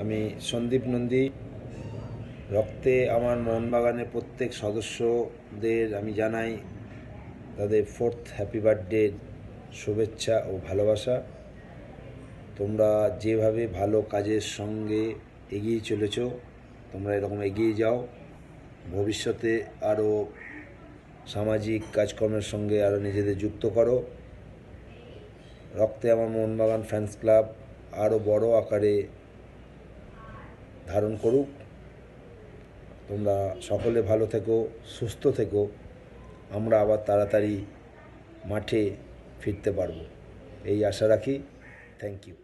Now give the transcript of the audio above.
আমি সন্দীপ নন্দী। রক্তে আমার মোহনবাগানের প্রত্যেক সদস্যদের আমি জানাই তাদের ফোর্থ হ্যাপি বার্থডে শুভেচ্ছা ও ভালোবাসা। তোমরা যেভাবে ভালো কাজের সঙ্গে এগিয়ে চলেছ, তোমরা এরকম এগিয়ে যাও। ভবিষ্যতে আরও সামাজিক কাজকর্মের সঙ্গে আরও নিজেদের যুক্ত করো। রক্তে আমার মোহনবাগান ফ্যান্স ক্লাব আরও বড় আকারে ধারণ করুক। তোমরা সকলে ভালো থেকো, সুস্থ থেকো। আমরা আবার তাড়াতাড়ি মাঠে ফিরতে পারব। এই আশা রাখি। Thank you